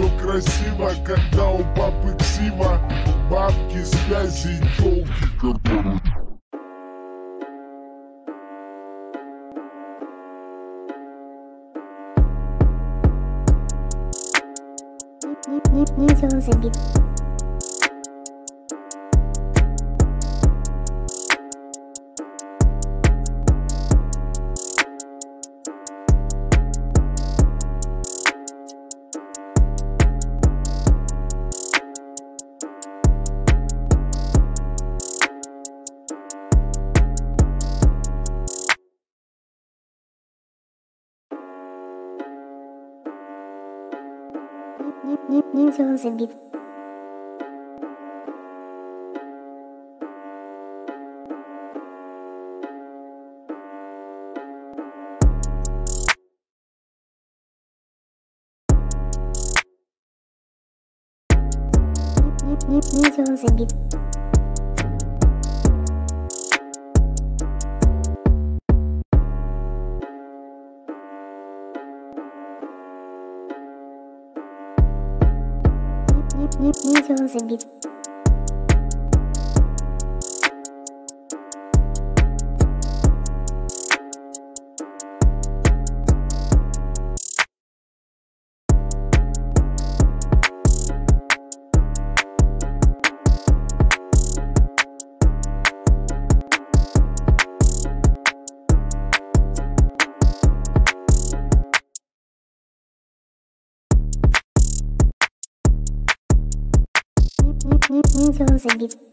все красиво, когда у бабы ксива. Бабки, связи, елки, которые... Не, не, не, не, Ниндзя он забит. Ниндзя он забит. не, не, не делал забит. Медиум забит.